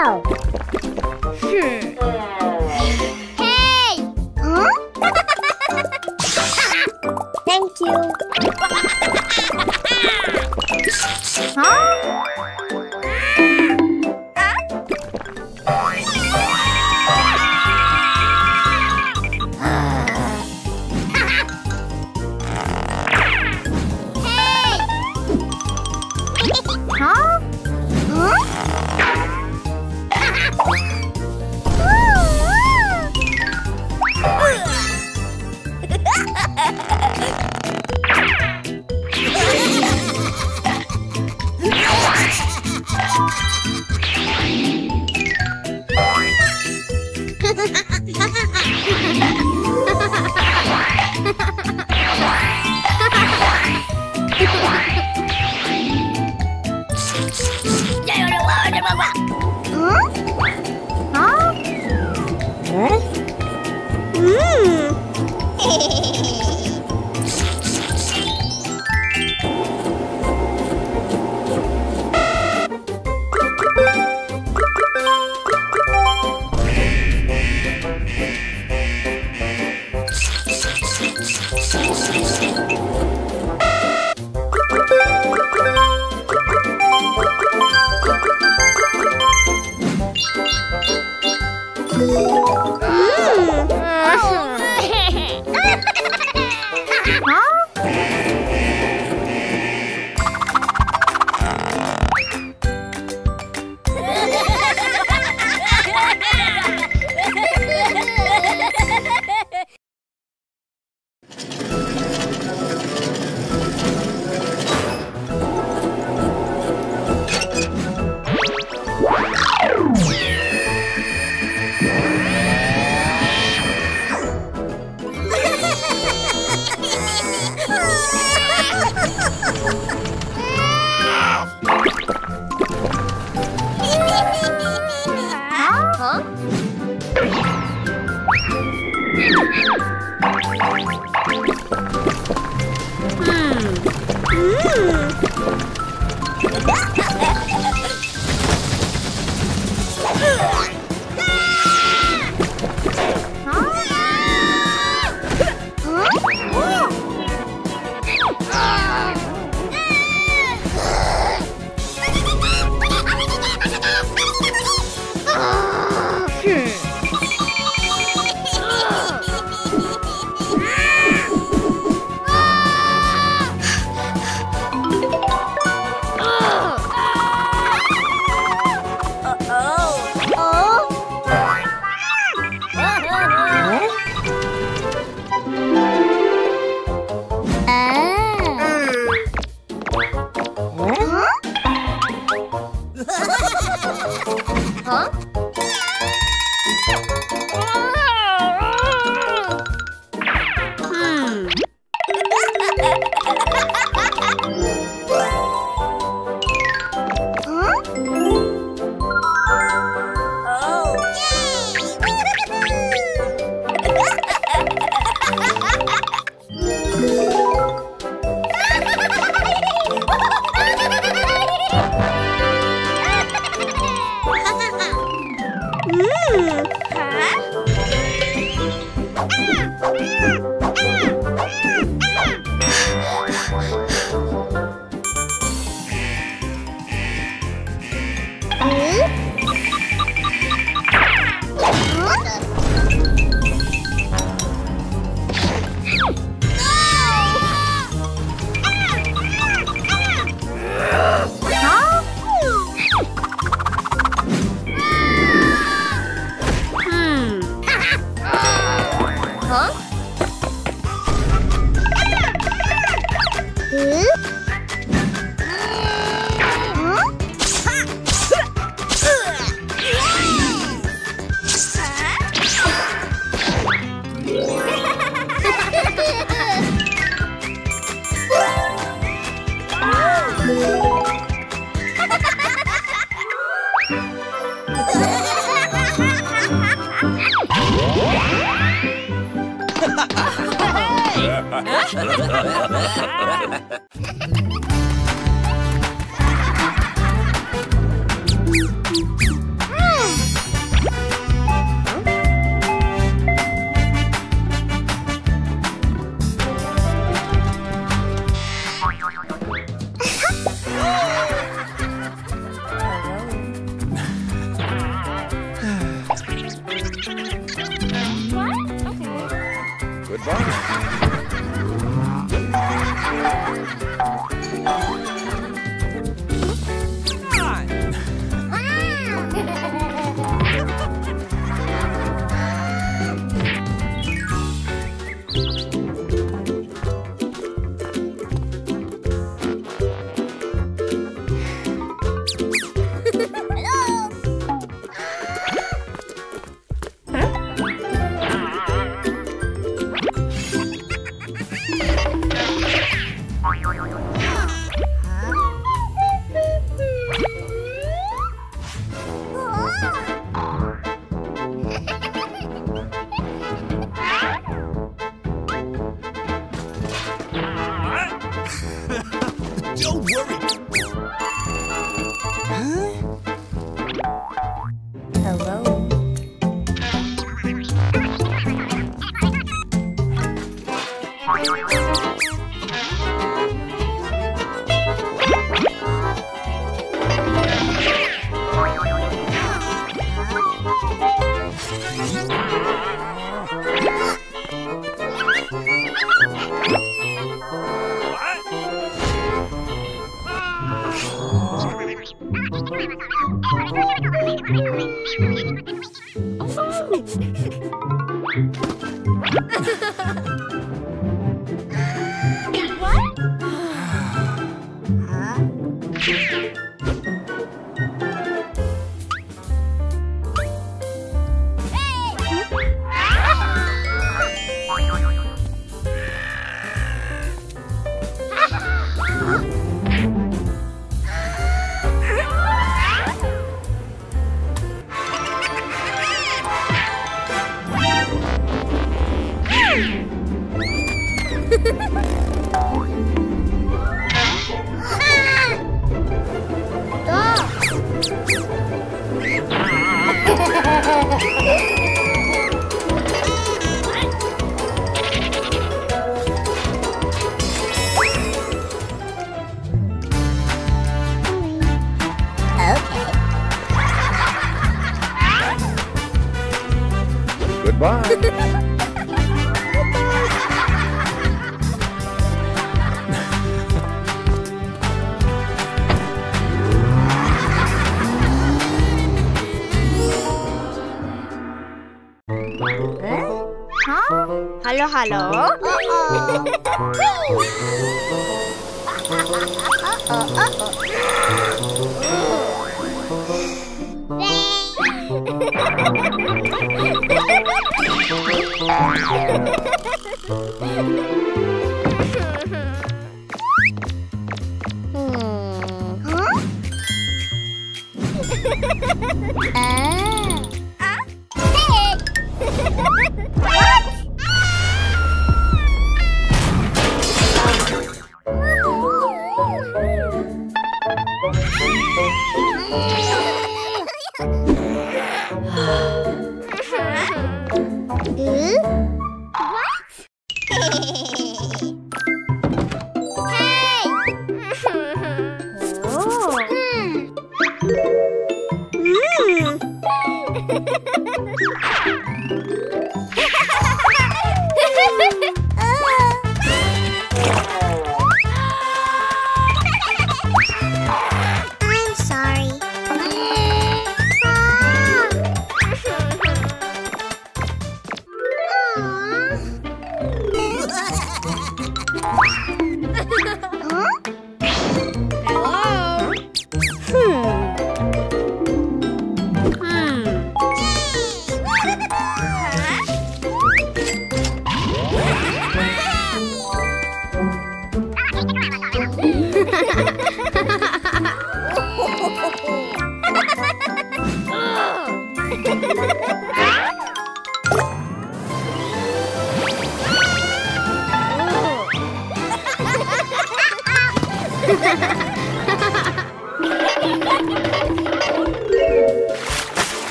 Huh?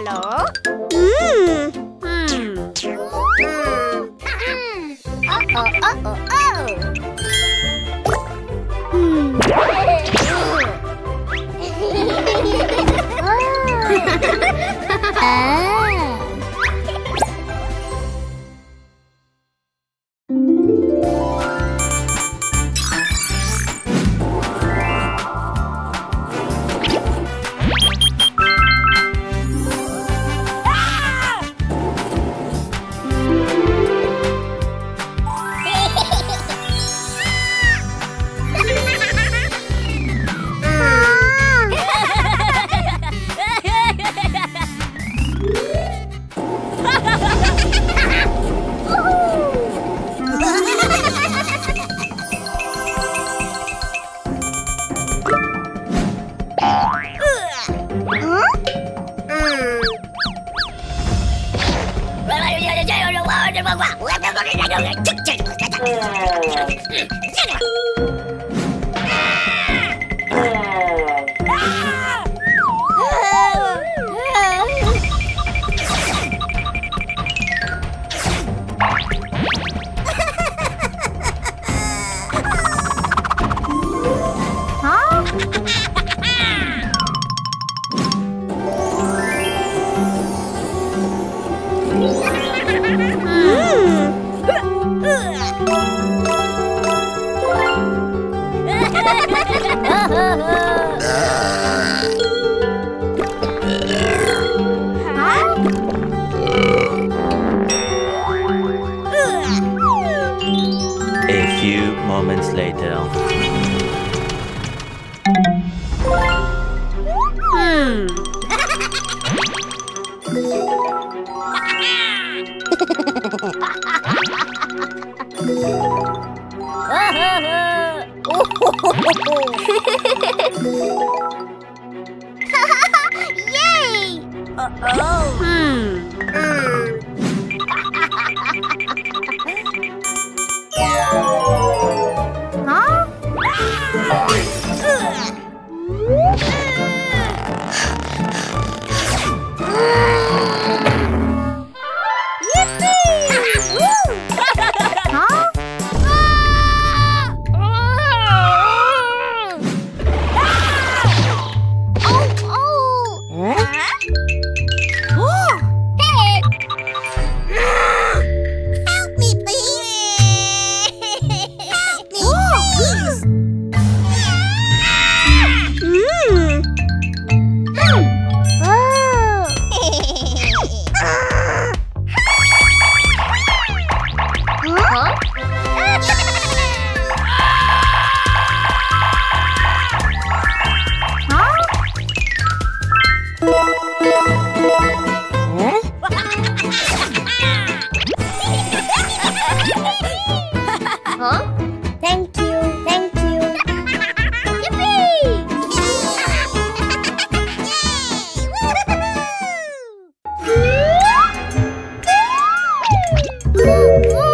Hello, Uh, uh.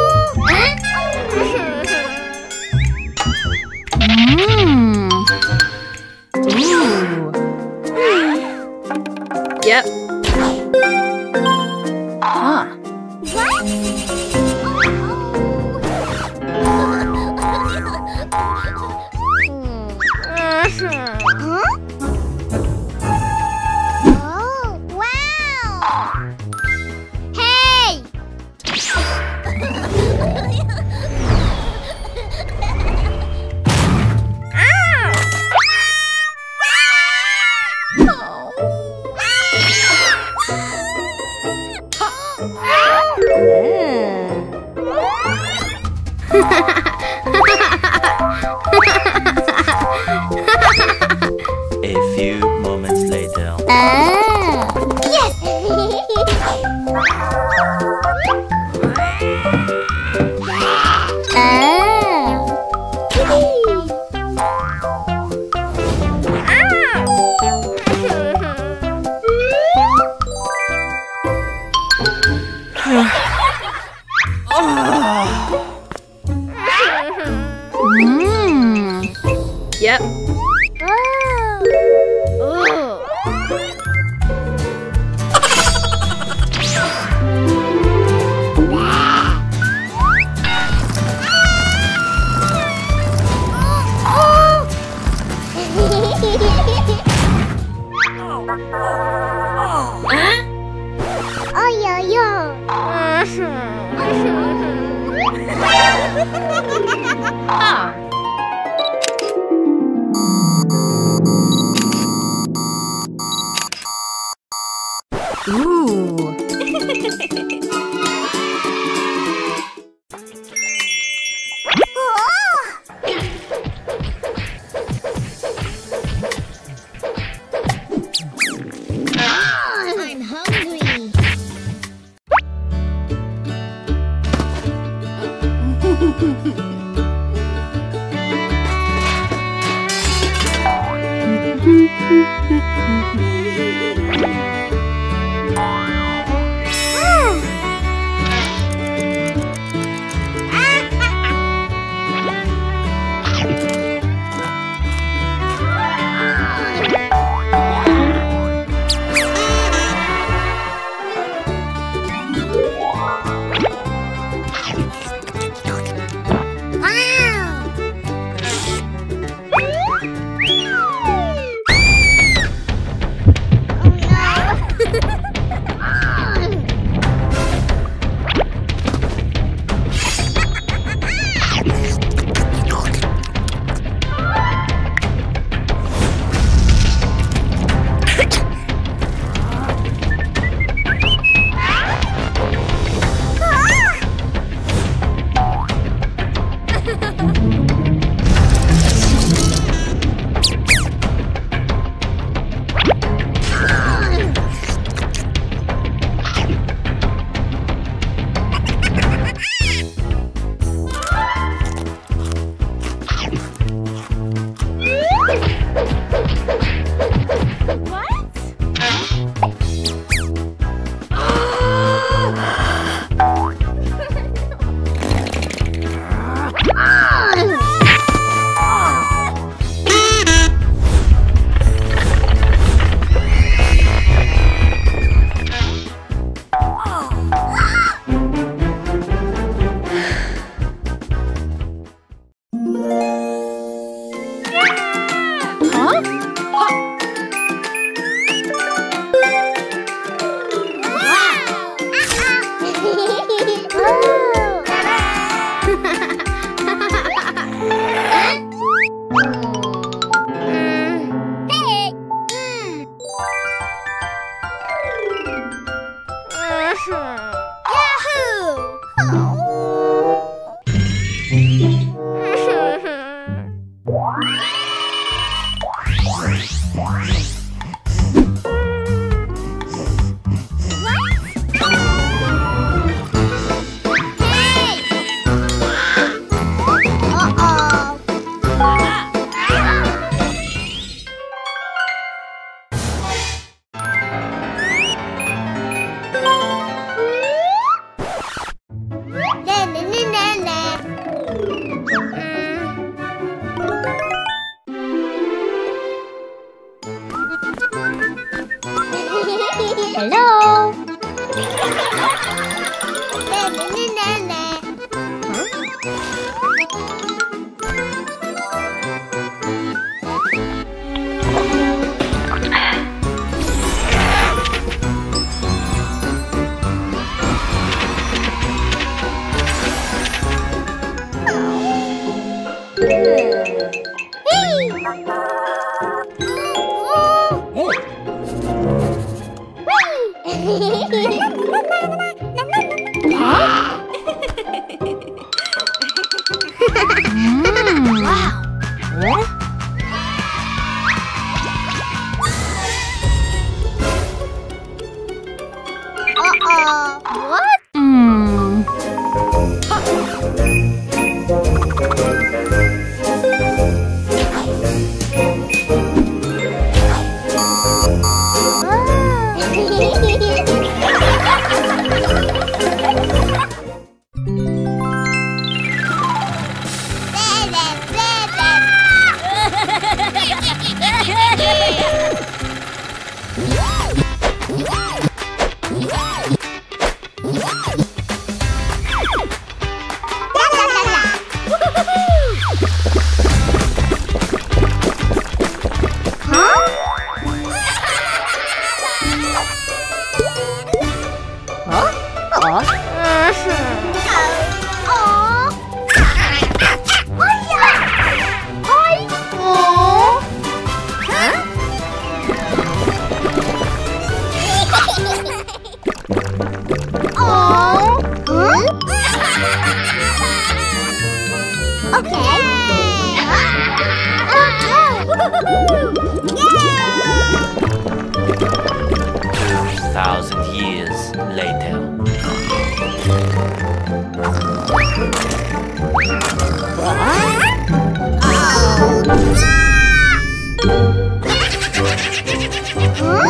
Huh?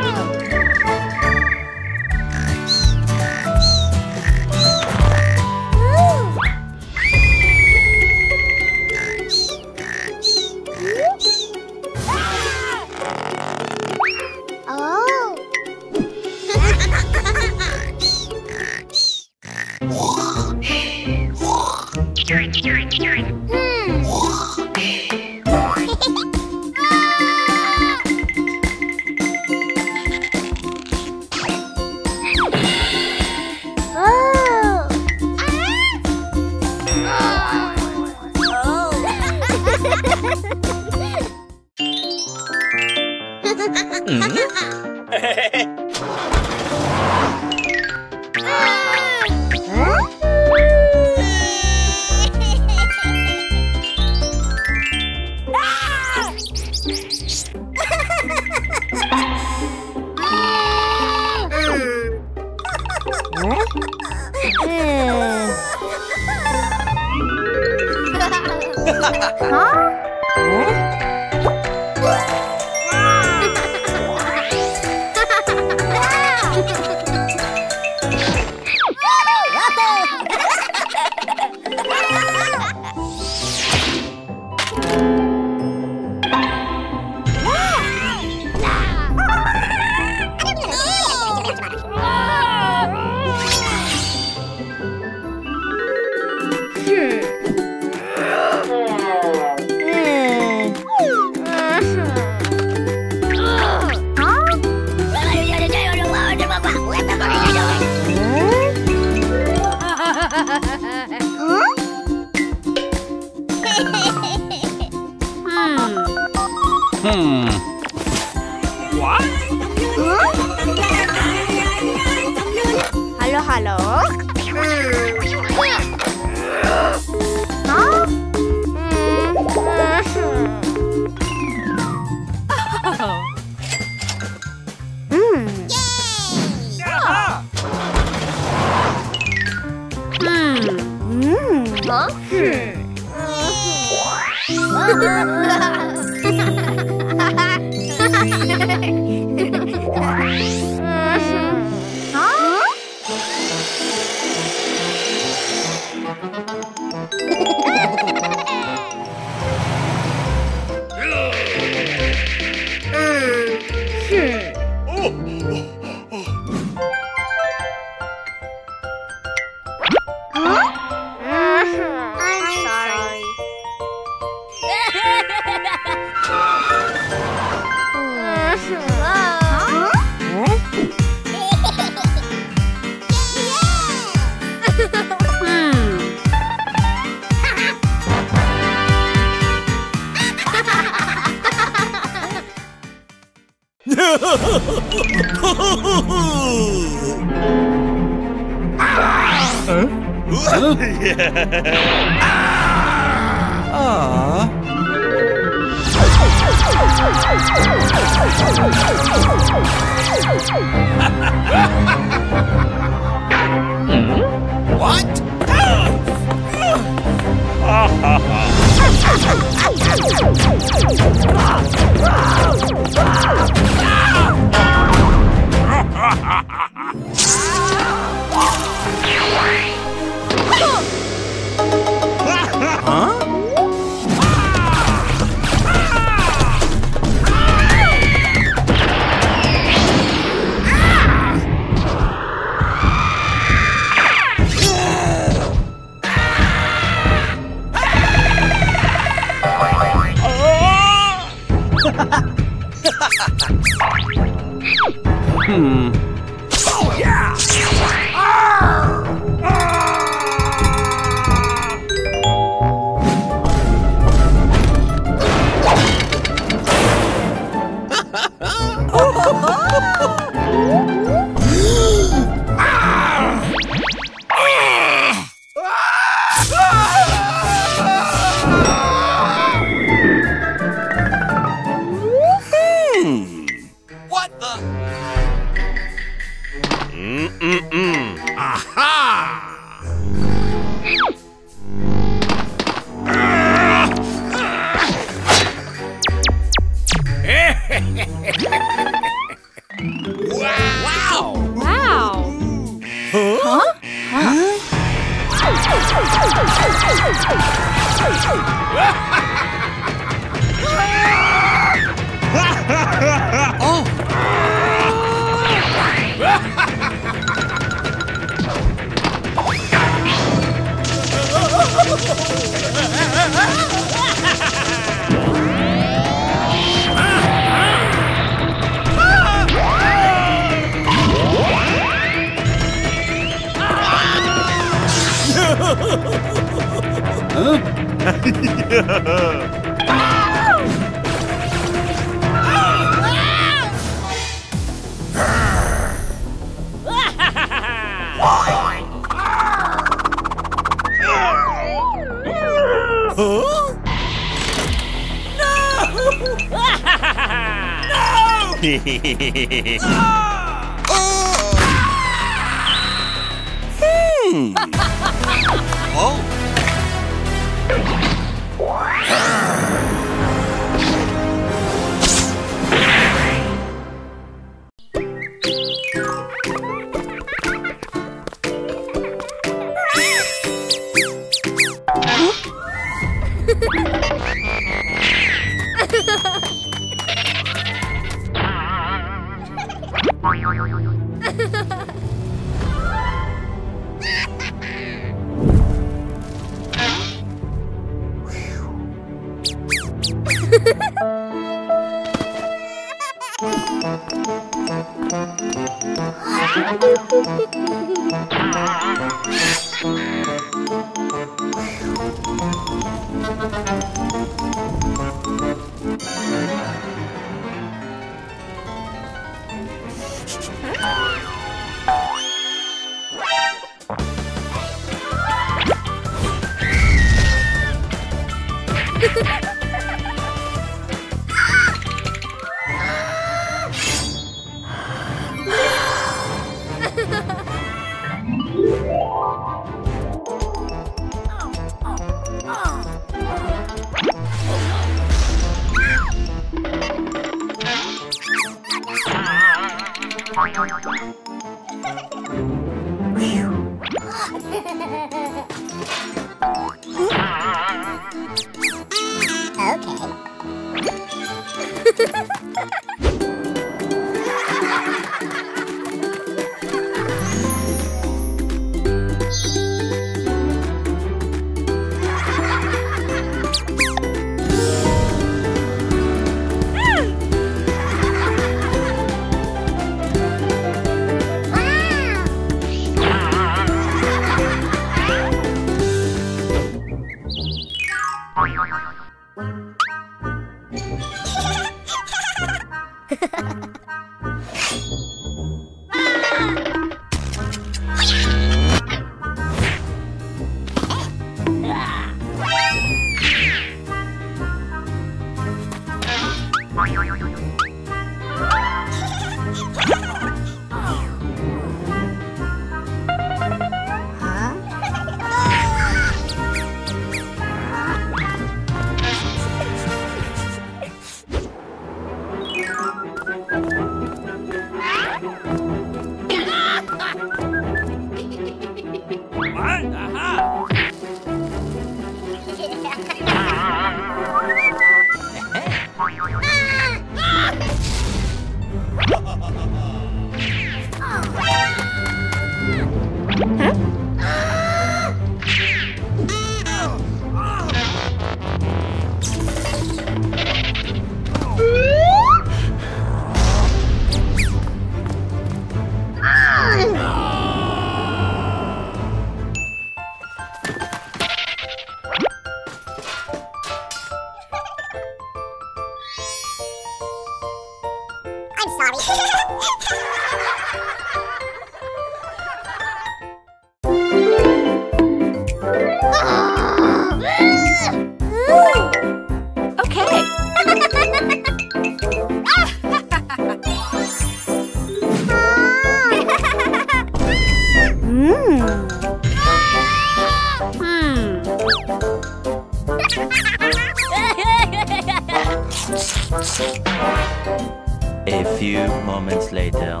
Few moments later.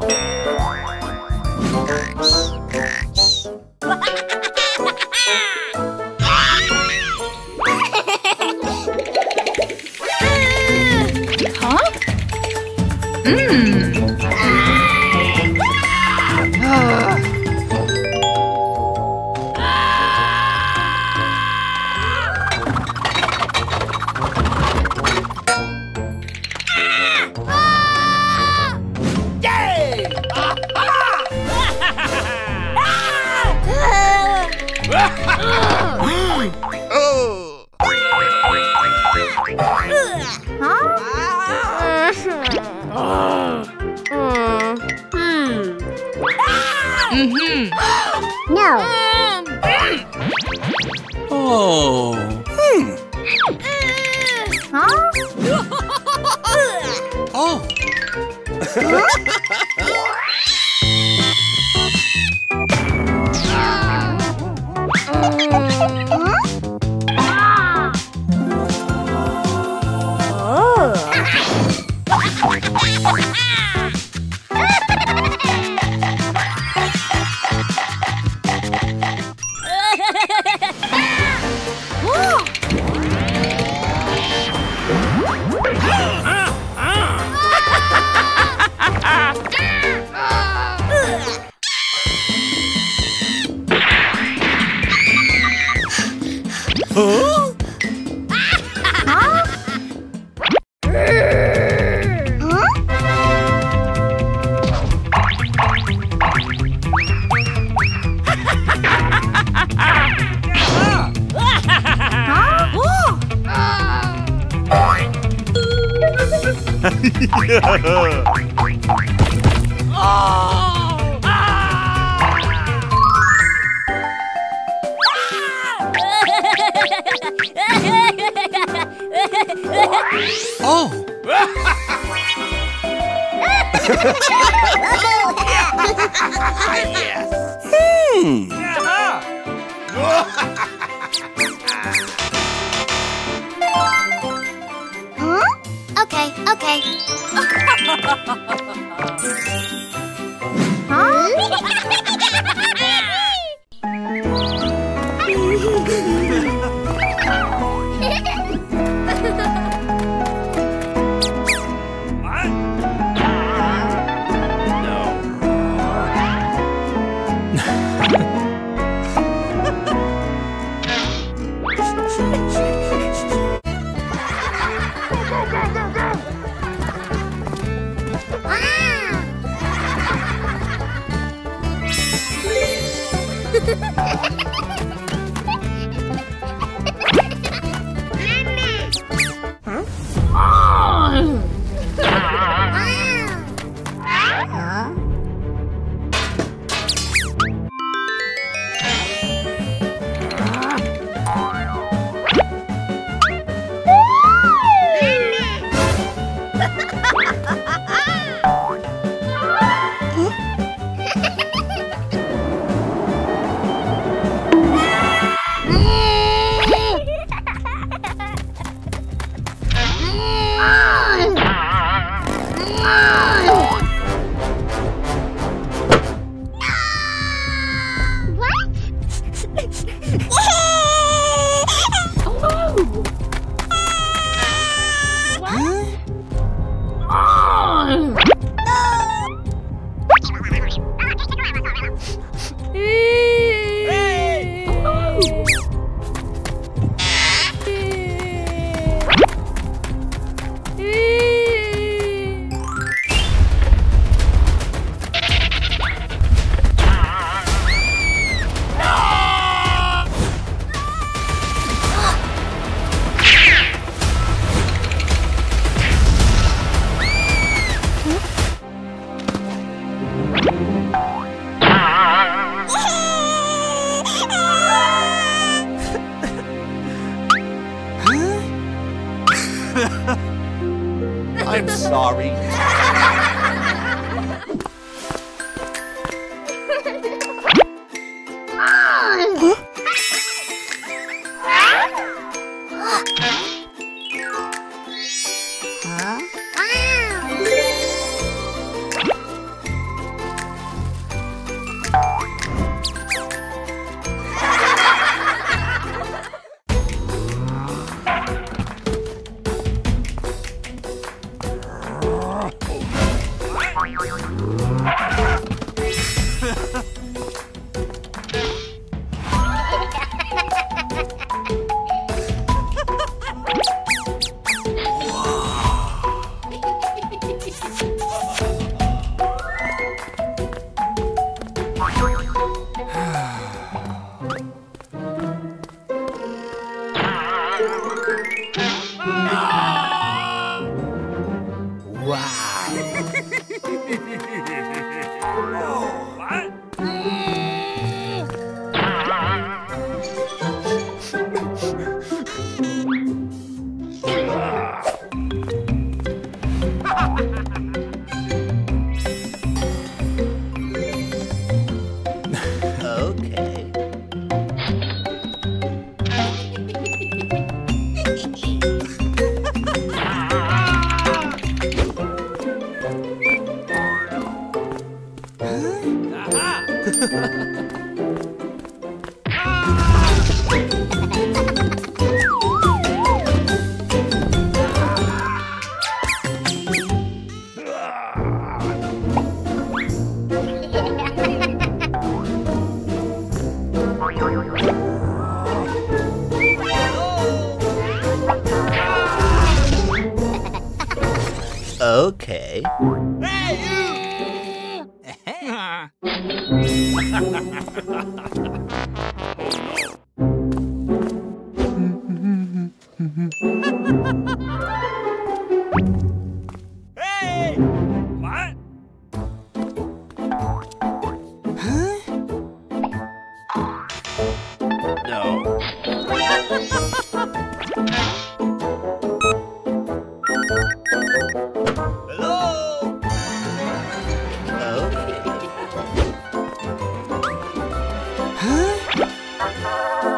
What?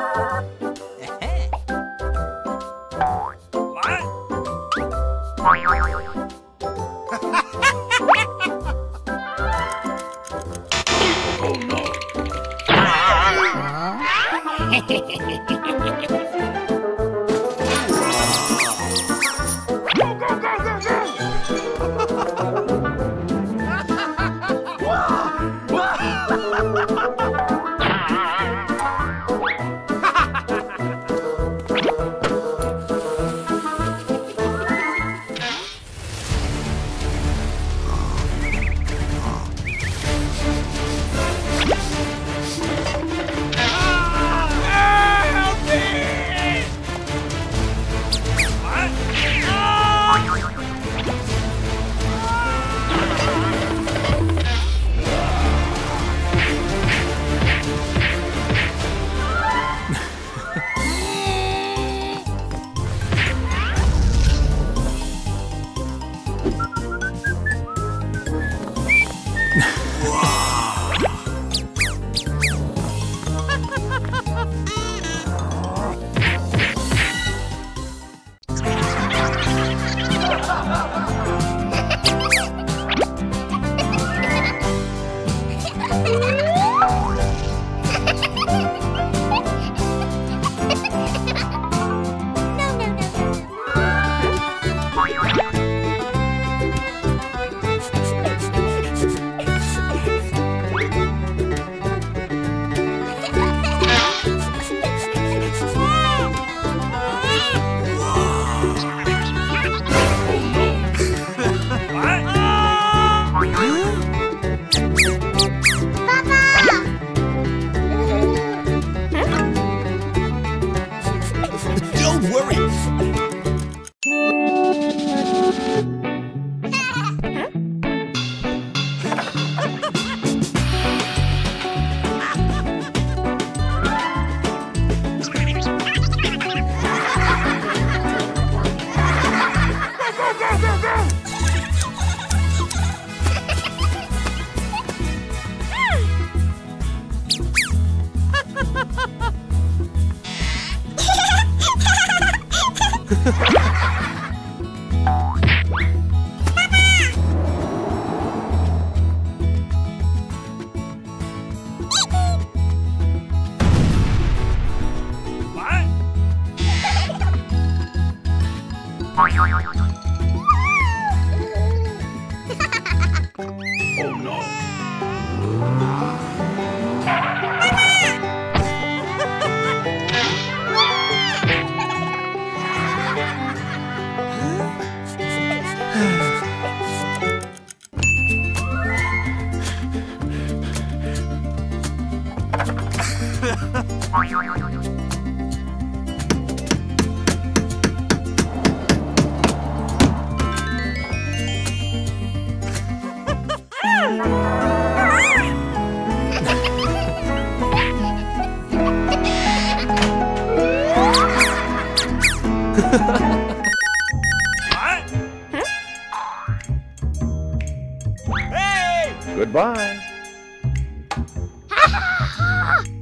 Ah!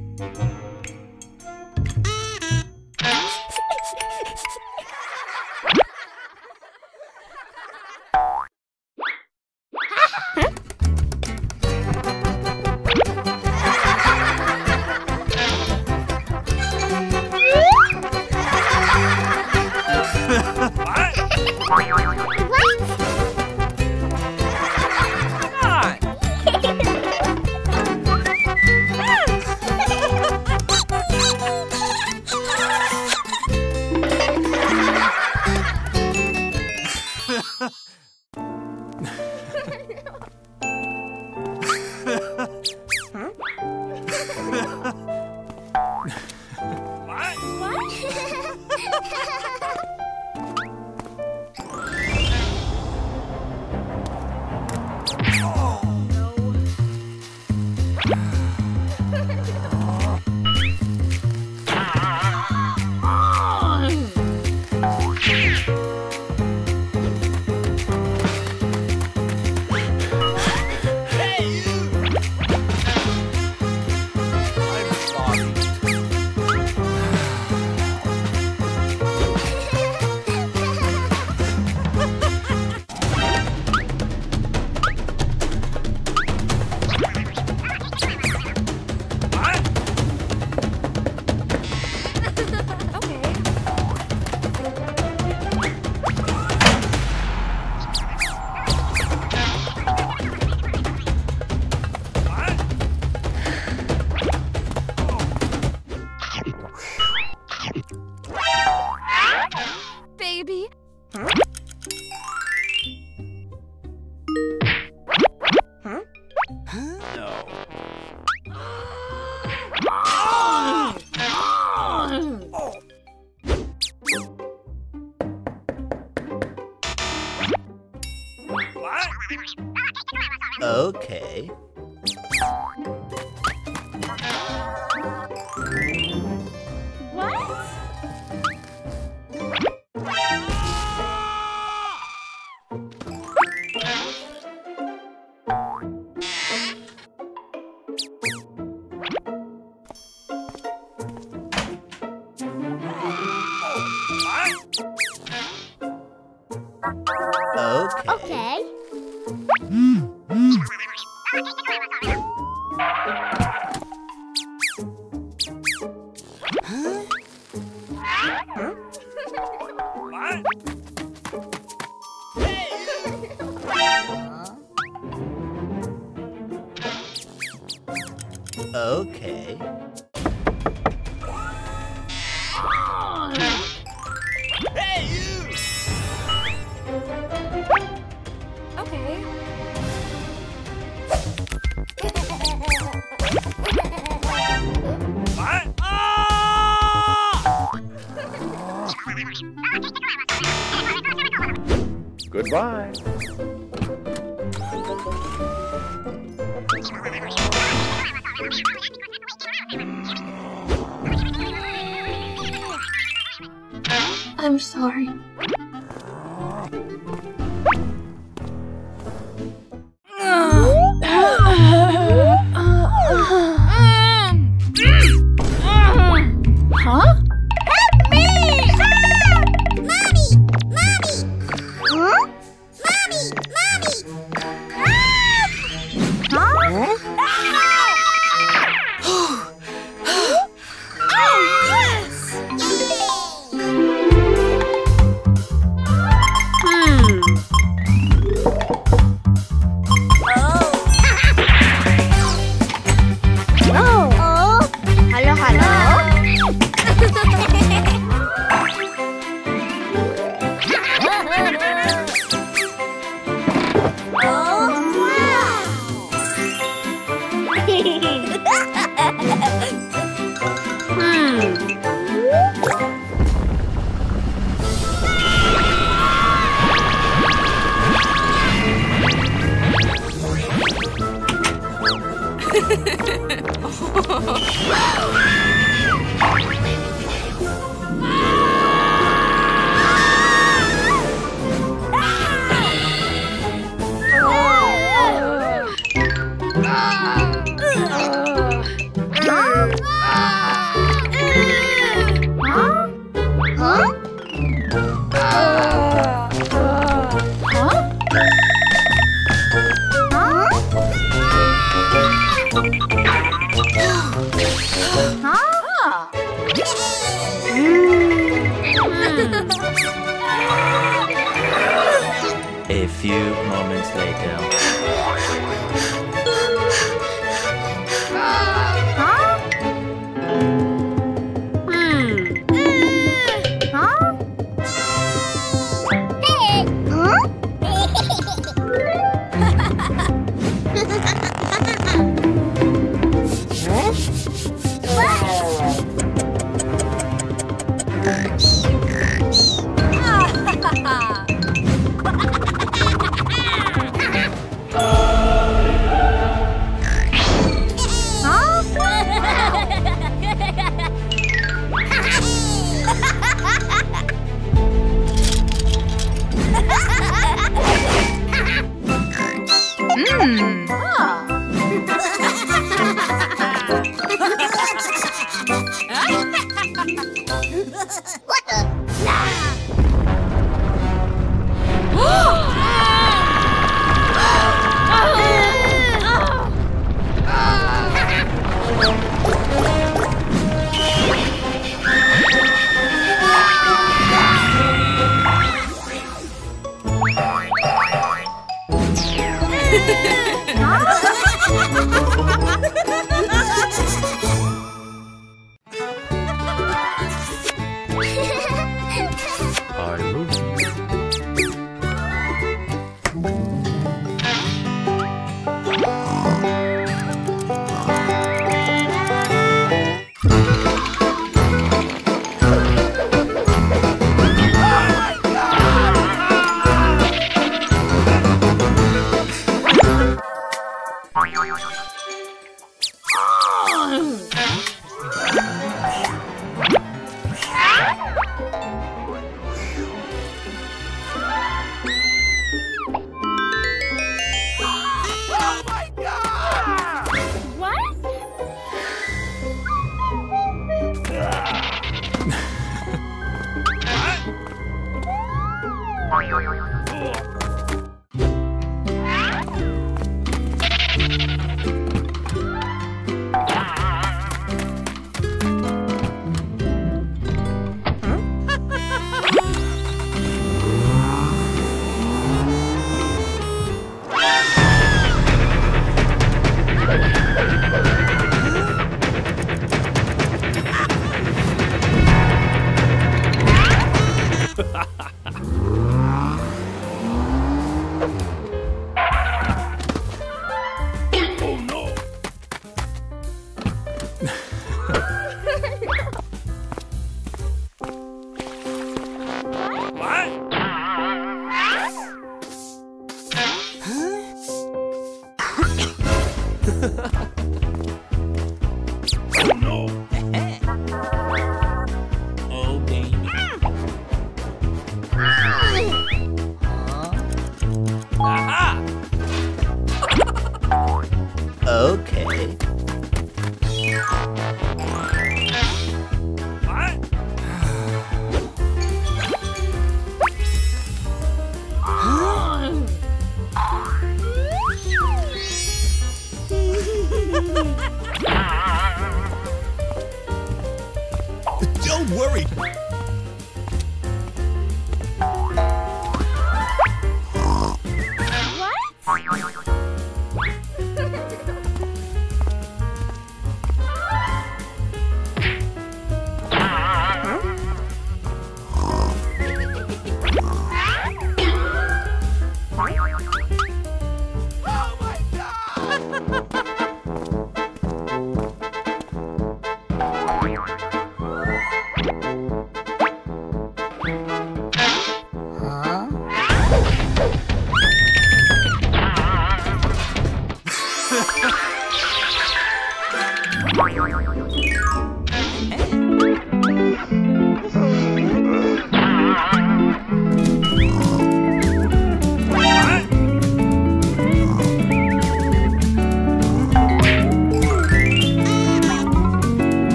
Sorry.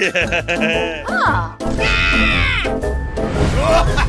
Huh?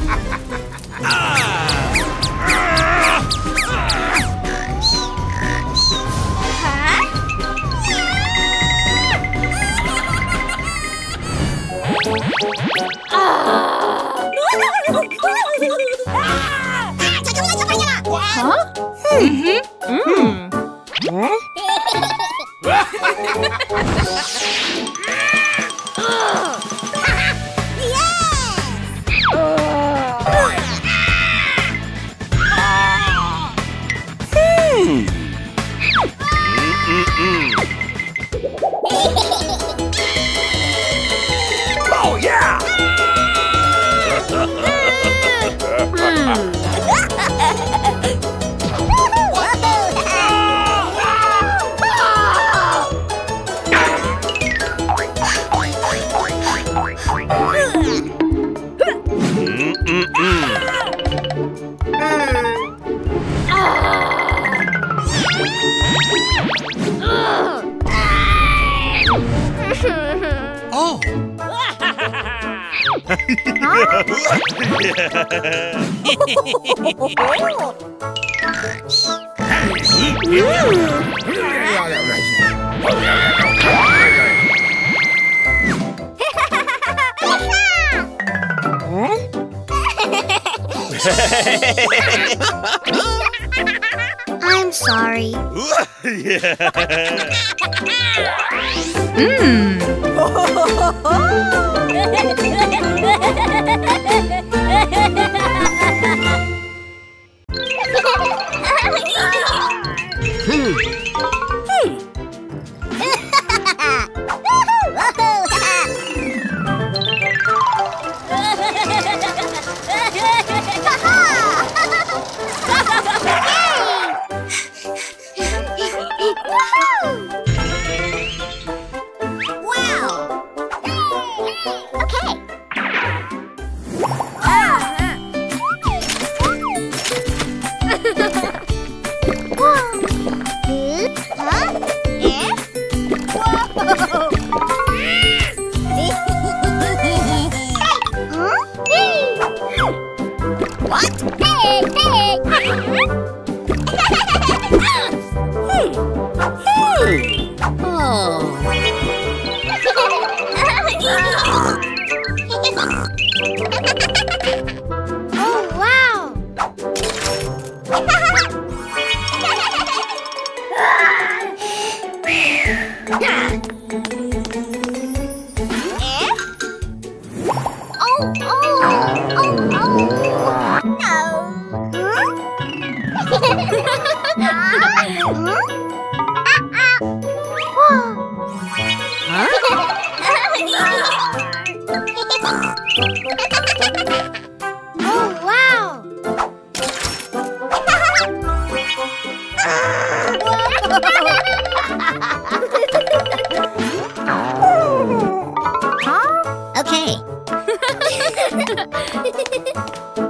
ハハハハ!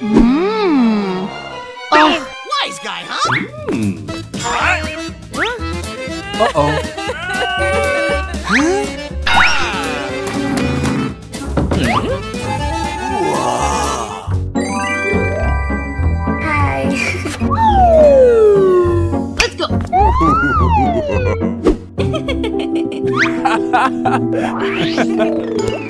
Mmm. Oh. Wise guy, huh? Hmm. Uh-oh. huh? Let's go!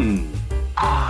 うん。ああ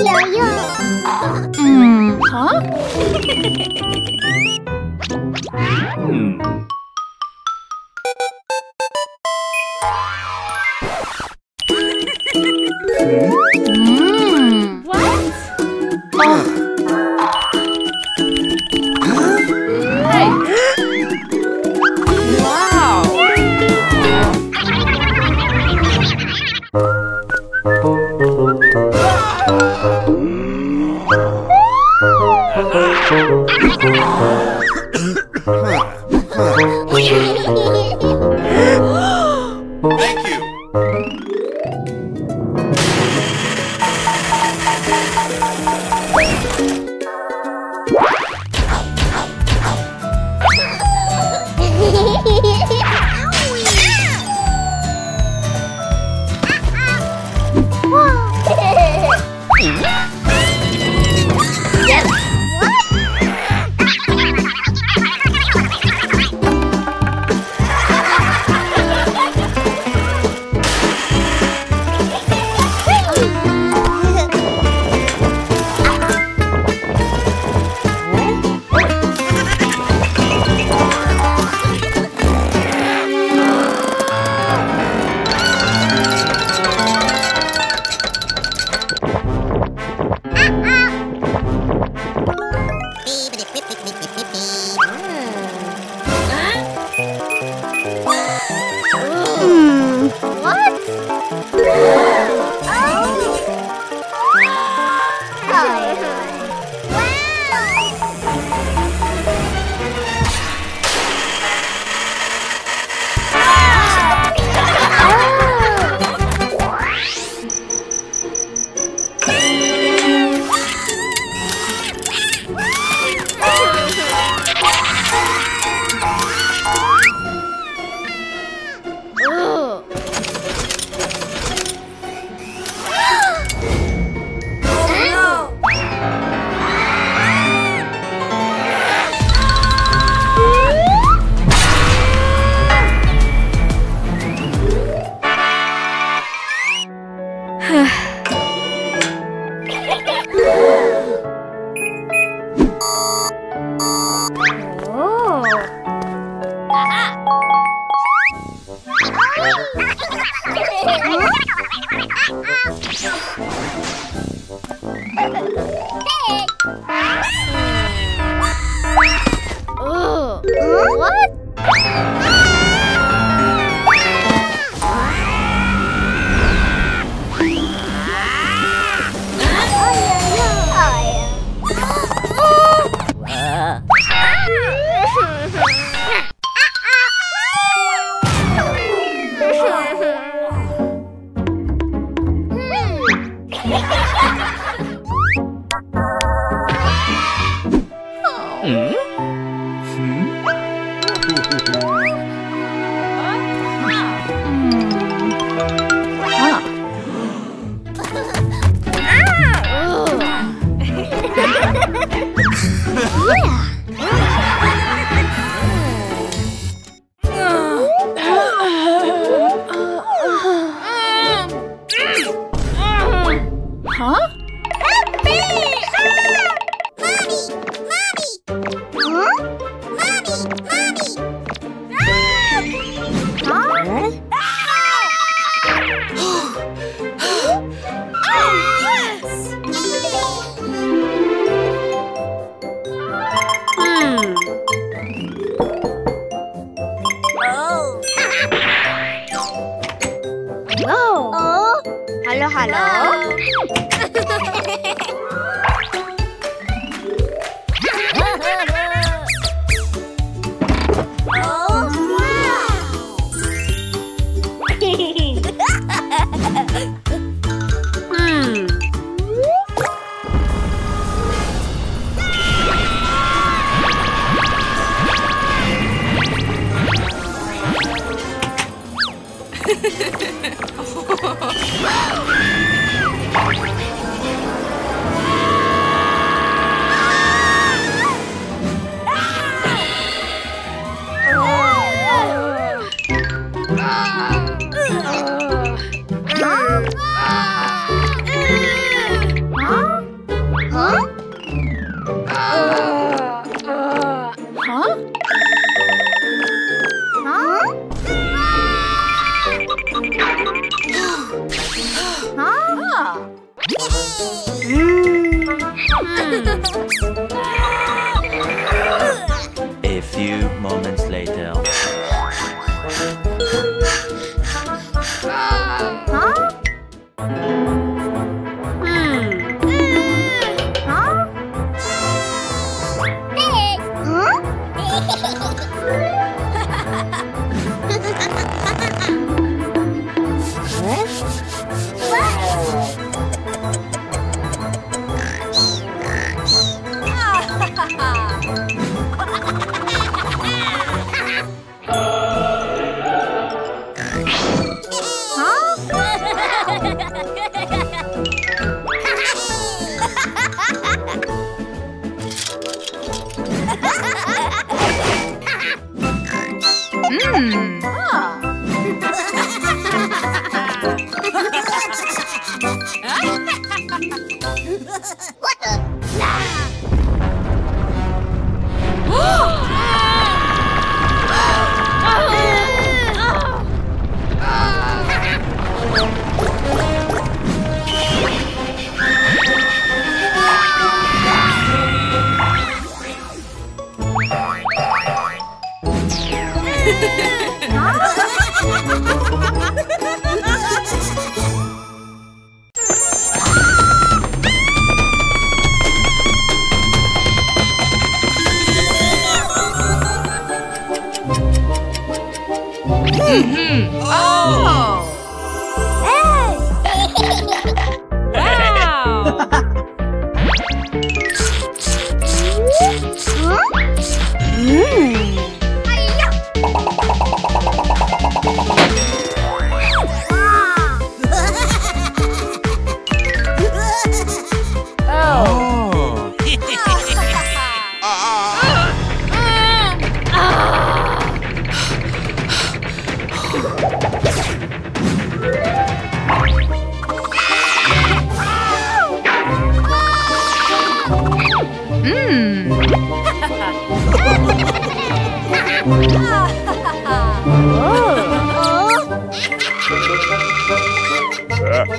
oh yeah, yeah. Hmm. Huh?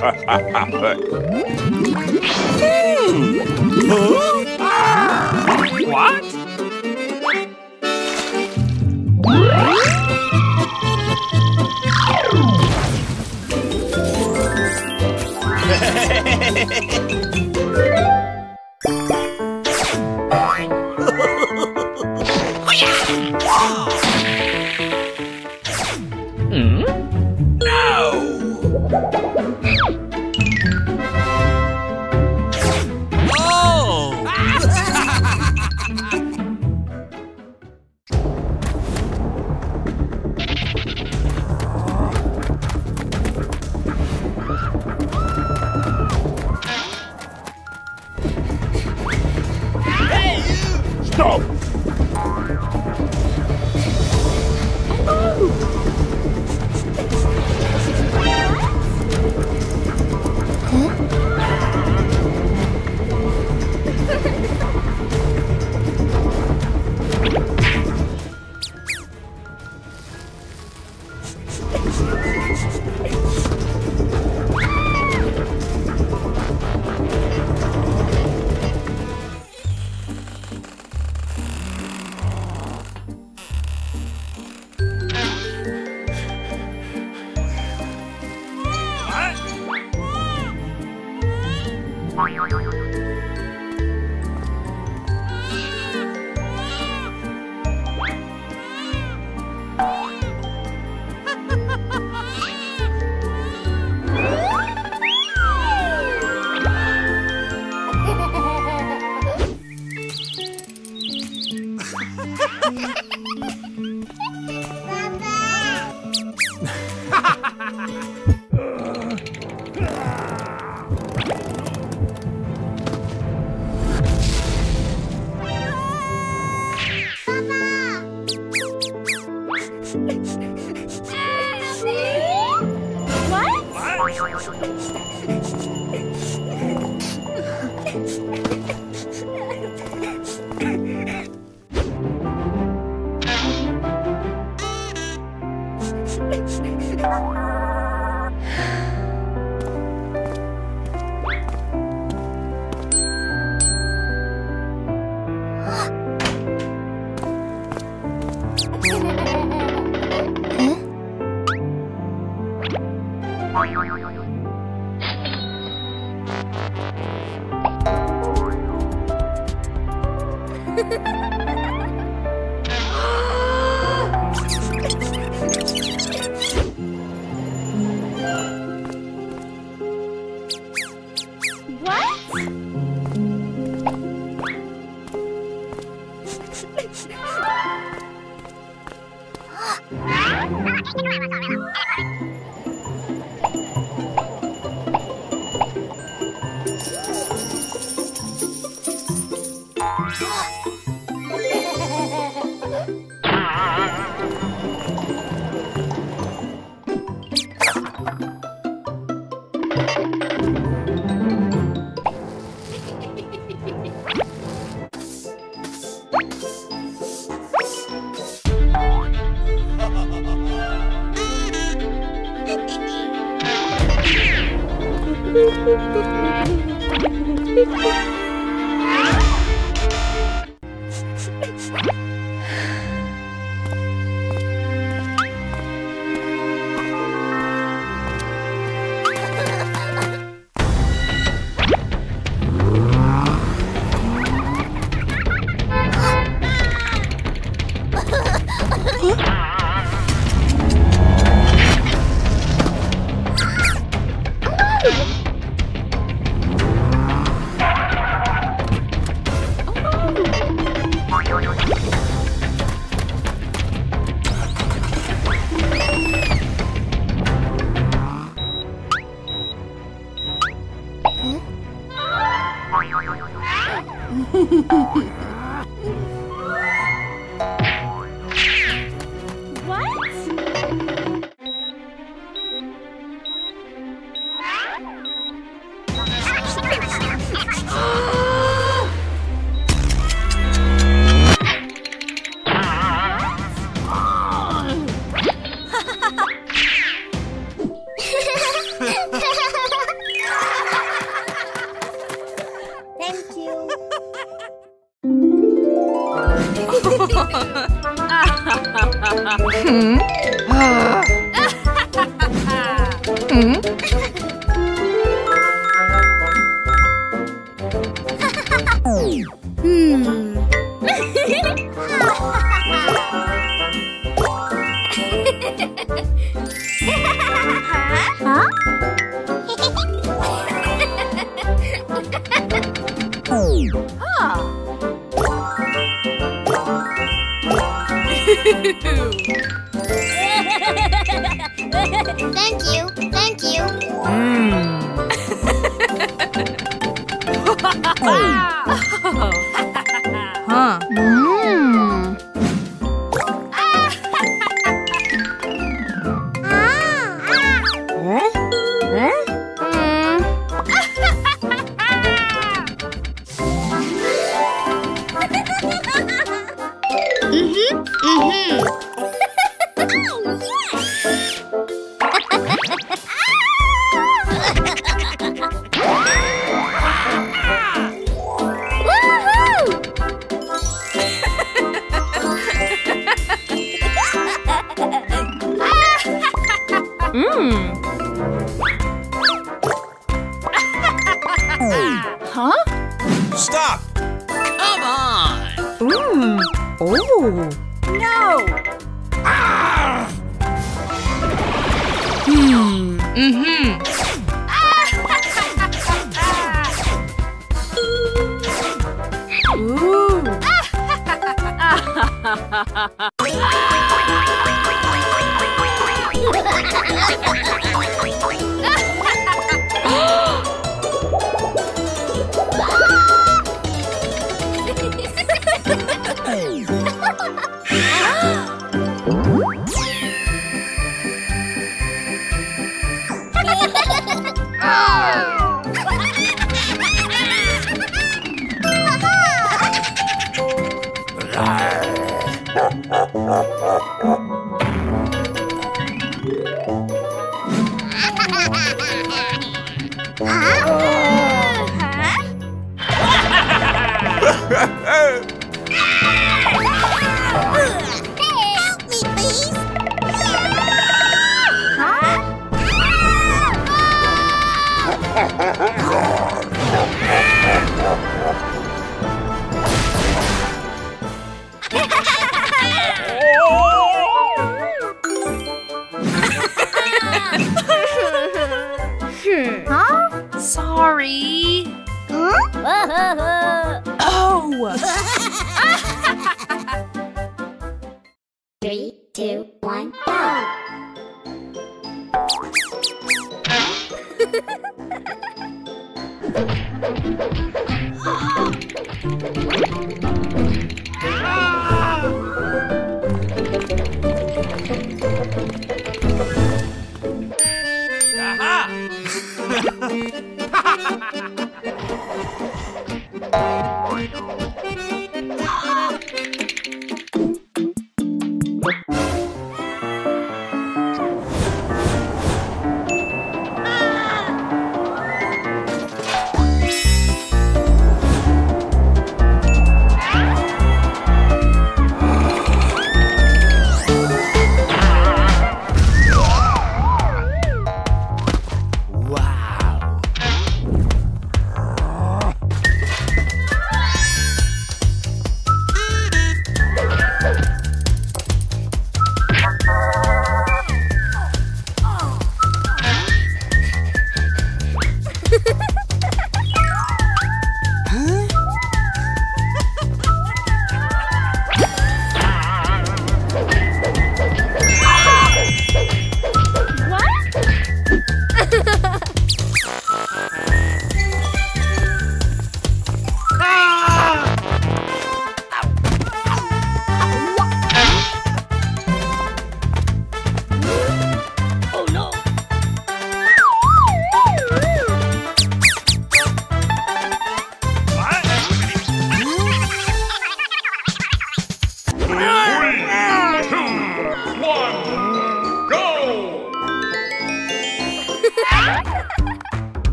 hmm. Huh?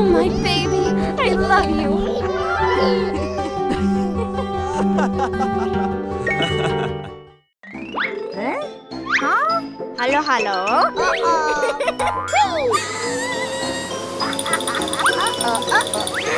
Oh, my baby. I love you. Hello, hello. Ah.